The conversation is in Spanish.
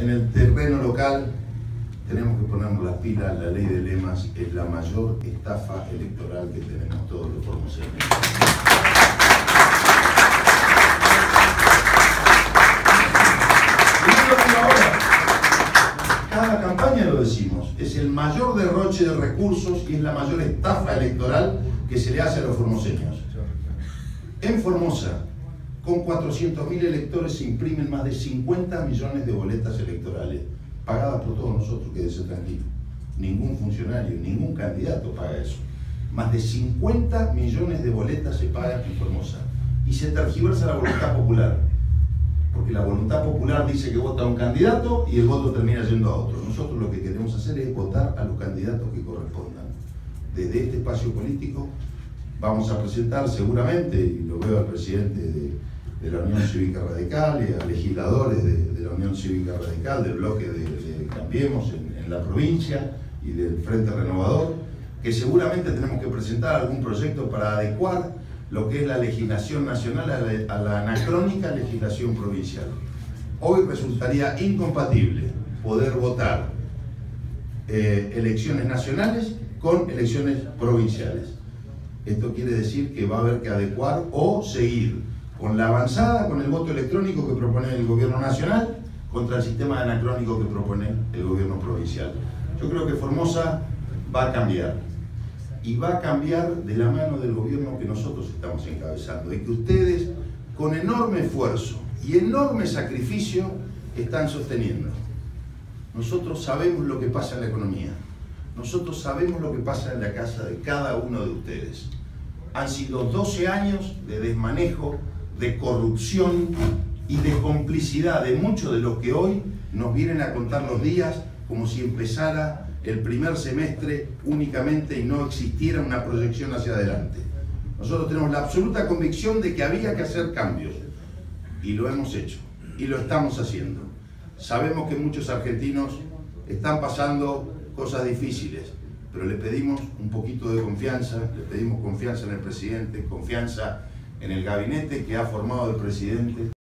En el terreno local tenemos que ponernos las pilas, la ley de lemas es la mayor estafa electoral que tenemos todos los formoseños. Cada campaña lo decimos, es el mayor derroche de recursos y es la mayor estafa electoral que se le hace a los formoseños. En Formosa, con 400.000 electores se imprimen más de 50 millones de boletas electorales, pagadas por todos nosotros, quédese tranquilo. Ningún funcionario, ningún candidato paga eso. Más de 50 millones de boletas se pagan en Formosa. Y se tergiversa la voluntad popular. Porque la voluntad popular dice que vota a un candidato y el voto termina yendo a otro. Nosotros lo que queremos hacer es votar a los candidatos que correspondan. Desde este espacio político vamos a presentar seguramente, y lo veo al presidente de, la Unión Cívica Radical y a legisladores de, la Unión Cívica Radical, del bloque de, Cambiemos en, la provincia y del Frente Renovador, que seguramente tenemos que presentar algún proyecto para adecuar lo que es la legislación nacional a la, anacrónica legislación provincial. Hoy resultaría incompatible poder votar eh, elecciones nacionales con elecciones provinciales. Esto quiere decir que va a haber que adecuar o seguir con la avanzada, con el voto electrónico que propone el gobierno nacional, contra el sistema anacrónico que propone el gobierno provincial. Yo creo que Formosa va a cambiar y va a cambiar de la mano del gobierno que nosotros estamos encabezando y que ustedes con enorme esfuerzo y enorme sacrificio están sosteniendo. Nosotros sabemos lo que pasa en la economía, nosotros sabemos lo que pasa en la casa de cada uno de ustedes. Han sido 12 años de desmanejo, de corrupción y de complicidad de muchos de los que hoy nos vienen a contar los días como si empezara el primer semestre únicamente y no existiera una proyección hacia adelante. Nosotros tenemos la absoluta convicción de que había que hacer cambios y lo hemos hecho y lo estamos haciendo. Sabemos que muchos argentinos están pasando cosas difíciles, pero le pedimos un poquito de confianza, le pedimos confianza en el presidente, confianza en el gabinete que ha formado el presidente.